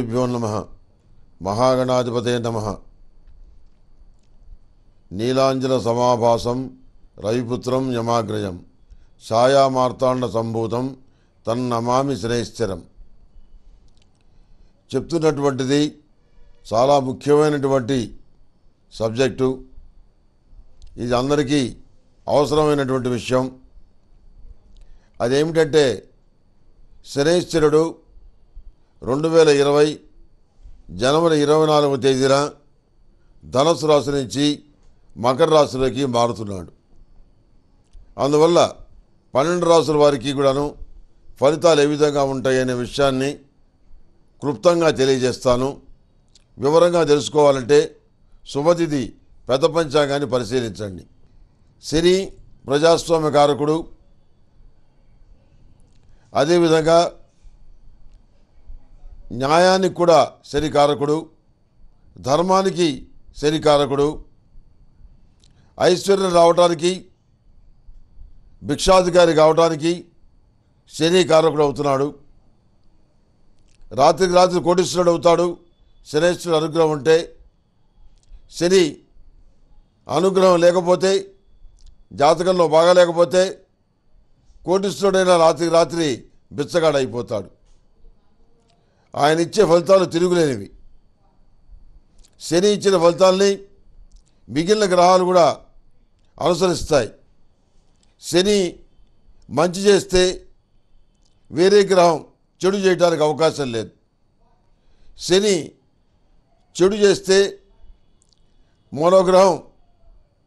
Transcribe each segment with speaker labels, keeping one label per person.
Speaker 1: గురుభ్యో నమ. మహాగణాధిపతే నమ. నీలాంజల సమాభాసం రవిపుత్రం యమాగ్రయం. ఛాయామార్తాండ సంభూతం తన్నమామి శ్రేశ్చరం చెప్తున్నటువంటిది చాలా ముఖ్యమైనటువంటి సబ్జెక్టు. ఇది అందరికీ అవసరమైనటువంటి విషయం. అదేమిటంటే శనేశ్వరుడు రెండు వేల ఇరవై జనవరి ఇరవై నాలుగవ తేదీన ధనుసు రాశి నుంచి మకర రాశిలోకి మారుతున్నాడు. అందువల్ల పన్నెండు రాసుల వారికి కూడాను ఫలితాలు ఏ విధంగా ఉంటాయనే విషయాన్ని క్లుప్తంగా తెలియజేస్తాను. వివరంగా తెలుసుకోవాలంటే శుభతిథి పెద్ద పంచాంగాన్ని పరిశీలించండి. శని ప్రజాస్వామ్య కారకుడు. అదేవిధంగా న్యాయానికి కూడా శనికారకుడు ధర్మానికి శనికారకుడు ఐశ్వర్యం రావటానికి భిక్షాధికారి కావటానికి శనీకారకుడు అవుతున్నాడు. రాత్రికి రాత్రి కోటీశ్వరుడు అవుతాడు. శనేశ్వరుడు అనుగ్రహం ఉంటే శని అనుగ్రహం లేకపోతే జాతకంలో బాగా లేకపోతే కోటీశ్వరుడైన రాత్రికి రాత్రి బిచ్చగాడైపోతాడు. ఆయన ఇచ్చే ఫలితాలు తిరుగులేనివి. శని ఇచ్చిన ఫలితాల్ని మిగిలిన గ్రహాలు కూడా అనుసరిస్తాయి. శని మంచి చేస్తే వేరే గ్రహం చెడు చేయడానికి అవకాశం లేదు. శని చెడు చేస్తే మరో గ్రహం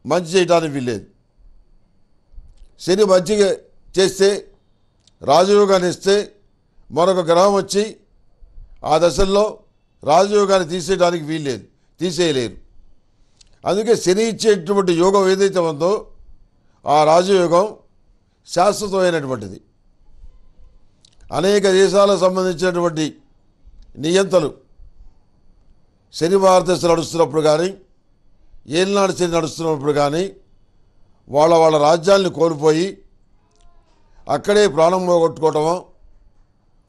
Speaker 1: మంచి చేయడానికి వీల్లేదు. శని మంచిగా చేస్తే రాజయోగాన్ని ఇస్తే మరొక గ్రహం వచ్చి ఆ దశల్లో రాజయోగాన్ని తీసేయడానికి వీల్లేదు తీసేయలేరు. అందుకే శని ఇచ్చేటువంటి యోగం ఏదైతే ఉందో ఆ రాజయోగం శాశ్వతమైనటువంటిది. అనేక దేశాలకు సంబంధించినటువంటి నియంతలు శని భారతదేశం నడుస్తున్నప్పుడు కానీ ఏలినాడు శని నడుస్తున్నప్పుడు కానీ వాళ్ళ వాళ్ళ రాజ్యాల్ని కోల్పోయి అక్కడే ప్రాణం పోగొట్టుకోవటమో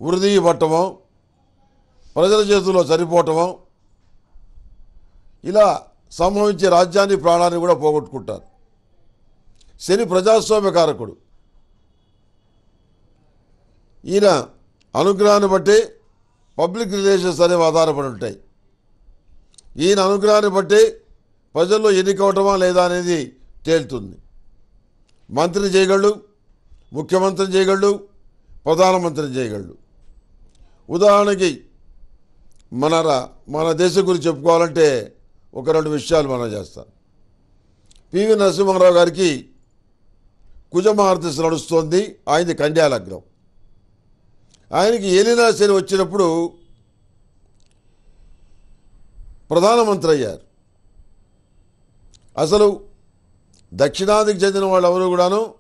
Speaker 1: ఉరిదీయ ప్రజల చేతుల్లో చనిపోవటమో ఇలా సంభవించే రాజ్యాన్ని ప్రాణాన్ని కూడా పోగొట్టుకుంటారు. శని ప్రజాస్వామ్య కారకుడు. ఈయన అనుగ్రహాన్ని బట్టి పబ్లిక్ రిలేషన్స్ అనేవి ఆధారపడి ఉంటాయి. ఈయన అనుగ్రహాన్ని బట్టి ప్రజల్లో ఎన్నికవటమా లేదా అనేది తేలుతుంది. మంత్రిని చేయగలడు ముఖ్యమంత్రిని చేయగలడు ప్రధానమంత్రిని చేయగలడు. ఉదాహరణకి మన రా- మన దేశం గురించి చెప్పుకోవాలంటే ఒక రెండు విషయాలు మనం చేస్తాం. పివి నరసింహారావు గారికి కుజమహారదశ నడుస్తోంది. ఆయనది కన్యాలగ్నం ఆయనకి ఏలినా శని వచ్చినప్పుడు ప్రధానమంత్రి అయ్యారు. అసలు దక్షిణాదికి చెందిన వాళ్ళు ఎవరు కూడాను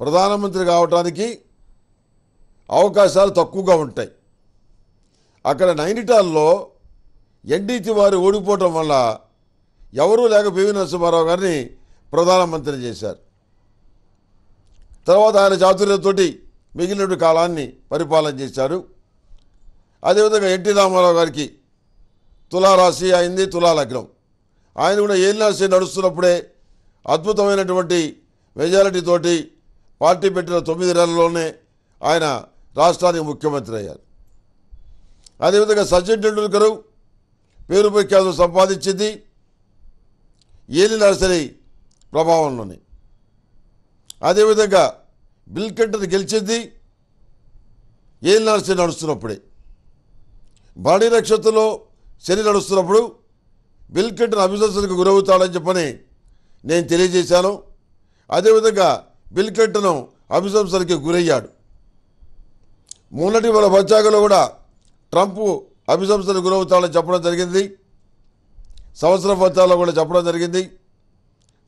Speaker 1: ప్రధానమంత్రి కావటానికి అవకాశాలు తక్కువగా ఉంటాయి. అక్కడ నైనిటాల్లో ఎన్డీటీ వారు ఓడిపోవటం వల్ల ఎవరూ లేక పివి నరసింహారావు గారిని ప్రధానమంత్రి చేశారు. తర్వాత ఆయన చాతుర్యంతోటి మిగిలిన కాలాన్ని పరిపాలన చేశారు. అదేవిధంగా ఎన్టీ రామారావు గారికి తులారాశి అయింది తులాలగ్నం. ఆయన కూడా ఏలినాశి నడుస్తున్నప్పుడే అద్భుతమైనటువంటి మెజారిటీతోటి పార్టీ పెట్టిన తొమ్మిది నెలల్లోనే ఆయన రాష్ట్రానికి ముఖ్యమంత్రి అయ్యారు. అదేవిధంగా సచిన్ టెండూల్కర్ పేరు ప్రఖ్యాతులు సంపాదించింది. ఏలి నర్సరీ ప్రభావంలోనే. అదేవిధంగా బిల్ క్లింటన్ గెలిచింది. ఏలి నర్సరీ నడుస్తున్నప్పుడే. బాడీ నక్షత్రంలో శని నడుస్తున్నప్పుడు బిల్ క్లింటన్ అభిశంసనకు గురవుతాడని చెప్పని నేను తెలియజేశాను. అదేవిధంగా బిల్ క్లింటన్ అభిశంసనకి గురయ్యాడు. మొన్నటి మన పంచాంగంలో కూడా ట్రంప్ అభిశంసన గురవుతాడని చెప్పడం జరిగింది. సంవత్సర ఫలితాల్లో కూడా చెప్పడం జరిగింది.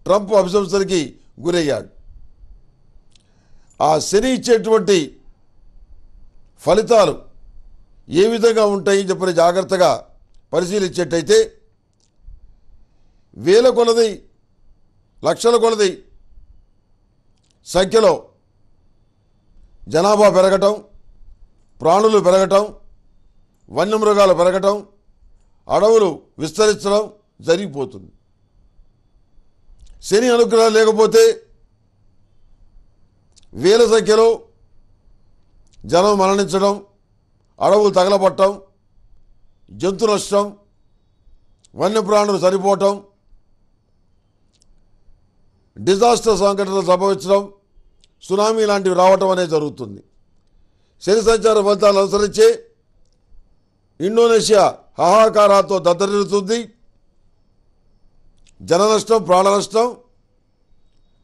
Speaker 1: ట్రంప్ అభిశంసనకి గురయ్యాడు. ఆ శని ఇచ్చేటువంటి ఫలితాలు ఏ విధంగా ఉంటాయి చెప్పని జాగ్రత్తగా పరిశీలించేట్టయితే వేల కొలది లక్షల కొలది సంఖ్యలో జనాభా పెరగటం ప్రాణులు పెరగటం వన్యమృగాలు పెరగటం అడవులు విస్తరించడం జరిగిపోతుంది. శని అనుగ్రహం లేకపోతే వేల సంఖ్యలో జనం మరణించడం అడవులు తగలబట్టడం జంతు నష్టం వన్యప్రాణులు చనిపోవటం డిజాస్టర్ సంఘటనలు సంభవించడం సునామీ లాంటివి రావటం అనేది జరుగుతుంది. శని సంచార ఫలితాలు అనుసరించే ఇండోనేషియా హాహాకారాలతో దద్దరిల్లుతుంది. జన నష్టం ప్రాణ నష్టం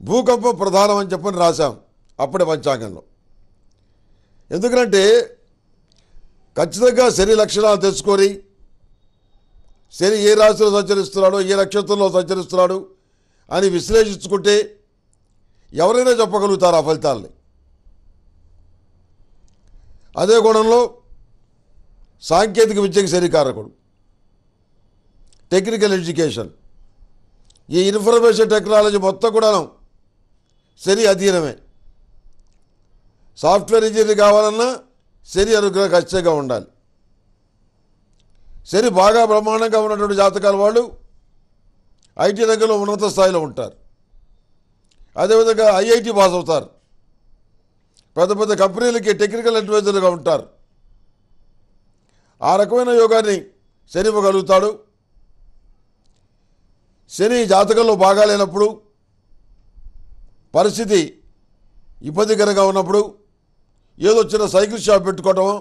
Speaker 1: భూకంపం ప్రధానం అని చెప్పని రాశాం అప్పుడే పంచాంగంలో. ఎందుకంటే ఖచ్చితంగా శని లక్షణాలు తెలుసుకొని శని ఏ రాశిలో సంచరిస్తున్నాడో ఏ నక్షత్రంలో సంచరిస్తున్నాడు అని విశ్లేషించుకుంటే ఎవరైనా చెప్పగలుగుతారు ఆ ఫలితాలని. అదే కోణంలో సాంకేతిక విద్యకి శరీకారకుడు టెక్నికల్ ఎడ్యుకేషన్ ఈ ఇన్ఫర్మేషన్ టెక్నాలజీ మొత్తం కూడాను శని అధీనమే. సాఫ్ట్వేర్ ఇంజనీర్ కావాలన్నా శని అనుగ్రహం ఖచ్చితంగా ఉండాలి. శని బాగా బ్రహ్మాండంగా ఉన్నటువంటి జాతకాల వాళ్ళు ఐటీ రంగంలో ఉన్నత స్థాయిలో ఉంటారు. అదేవిధంగా ఐఐటి పాస్ అవుతారు. పెద్ద పెద్ద కంపెనీలకి టెక్నికల్ అడ్వైజర్లుగా ఉంటారు. ఆ రకమైన యోగాన్ని శని ఇవ్వగలుగుతాడు. శని జాతకంలో బాగా లేనప్పుడు పరిస్థితి ఇబ్బందికరంగా ఉన్నప్పుడు ఏదో చిన్న సైకిల్ షాప్ పెట్టుకోవటమో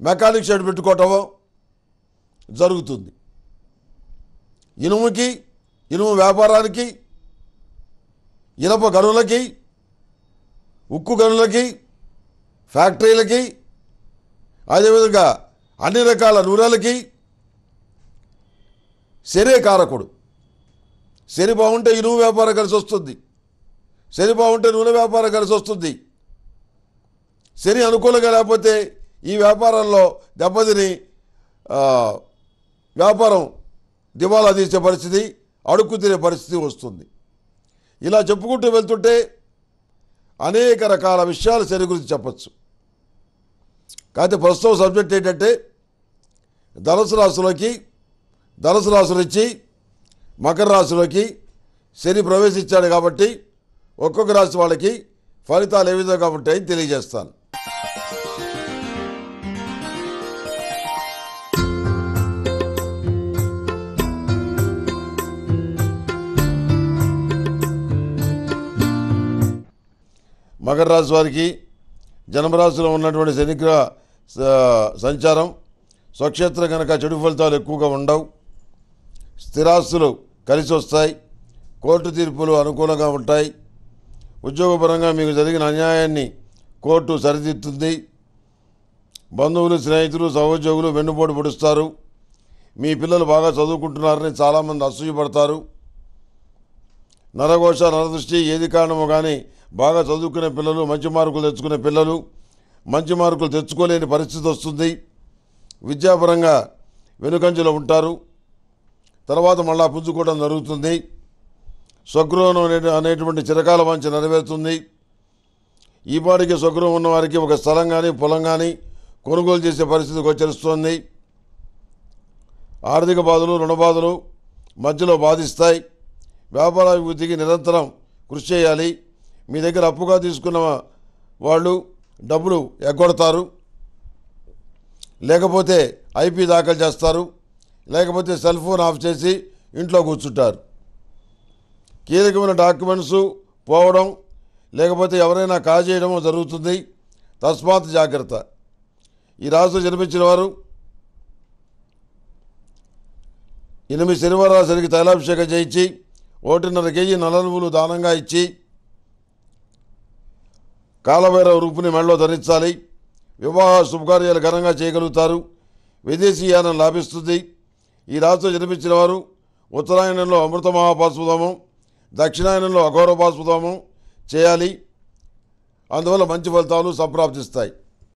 Speaker 1: మెకానిక్ షాప్ పెట్టుకోవటమో జరుగుతుంది. ఇనుముకి ఇనుము వ్యాపారానికి ఇనప గనులకి ఉక్కు గనులకి ఫ్యాక్టరీలకి అదేవిధంగా అన్ని రకాల నూనెలకి శనే కారకుడు. శని బాగుంటే ఇనుము వ్యాపారం కలిసి వస్తుంది. శని బాగుంటే నూనె వ్యాపారం కలిసి వస్తుంది. శని అనుకూలంగా లేకపోతే ఈ వ్యాపారంలో దెబ్బతిని వ్యాపారం దివాలా తీసే పరిస్థితి అడుక్కు తినే పరిస్థితి వస్తుంది. ఇలా చెప్పుకుంటూ వెళ్తుంటే అనేక రకాల విషయాలు శని గురించి చెప్పచ్చు. కాకపోతే ప్రస్తుతం సబ్జెక్ట్ ఏంటంటే ధనుసు రాశిలోకి ధనుసు రాశి నుంచి మకర రాశిలోకి శని ప్రవేశించాడు కాబట్టి ఒక్కొక్క రాశి వాళ్ళకి ఫలితాలు ఏ విధంగా ఉంటాయని తెలియజేస్తాను. మకర రాశి వారికి జన్మరాశిలో ఉన్నటువంటి శనిగ్రహ సంచారం స్వక్షేత్రం కనుక చెడు ఫలితాలు ఎక్కువగా ఉండవు. స్థిరాస్తులు కలిసి వస్తాయి. కోర్టు తీర్పులు అనుకూలంగా ఉంటాయి. ఉద్యోగపరంగా మీకు జరిగిన అన్యాయాన్ని కోర్టు సరిదిద్దుతుంది. బంధువులు స్నేహితులు సహోద్యోగులు వెన్నుపోటు పొడుస్తారు. మీ పిల్లలు బాగా చదువుకుంటున్నారని చాలామంది అసూయపడతారు. నరఘోష నరదృష్టి ఏది కారణమో కానీ బాగా చదువుకునే పిల్లలు మంచి మార్కులు తెచ్చుకునే పిల్లలు మంచి మార్కులు తెచ్చుకోలేని పరిస్థితి వస్తుంది. విద్యాపరంగా వెనుకంజలో ఉంటారు. తర్వాత మళ్ళా పుంజుకోవడం జరుగుతుంది. స్వగృహం అనే అనేటువంటి చిరకాల వాంఛ నెరవేరుతుంది. ఈపాటికి స్వగృహం ఉన్నవారికి ఒక స్థలం కానీ పొలం కానీ కొనుగోలు చేసే పరిస్థితి గోచరిస్తోంది ఆర్థిక బాధలు రుణ బాధలు మధ్యలో బాధిస్తాయి. వ్యాపారాభివృద్ధికి నిరంతరం కృషి చేయాలి. మీ దగ్గర అప్పుగా తీసుకున్న వాళ్ళు డబ్బులు ఎగ్గొడతారు లేకపోతే ఐపీ దాఖలు చేస్తారు లేకపోతే సెల్ ఫోన్ ఆఫ్ చేసి ఇంట్లో కూర్చుంటారు. కీలకమైన డాక్యుమెంట్స్ పోవడం లేకపోతే ఎవరైనా కాజేయడమో జరుగుతుంది. తస్మాత్ జాగ్రత్త. ఈ రాశిలో జన్మించిన వారు ఎనిమిది శనివారాలు సరికి తైలాభిషేకం చేయించి ఒకటిన్నర కేజీ నల్ల దానంగా ఇచ్చి కాలభైరవ రూపుని మెడలో ధరించాలి. వివాహ శుభకార్యాలు ఘనంగా చేయగలుగుతారు. విదేశీయానం లాభిస్తుంది. ఈ రాశిలో జన్మించిన వారు ఉత్తరాయణంలో అమృత మహాపాశుధామం దక్షిణాయనంలో అఘోర పాశుధామం చేయాలి. అందువల్ల మంచి ఫలితాలు సంప్రాప్తిస్తాయి.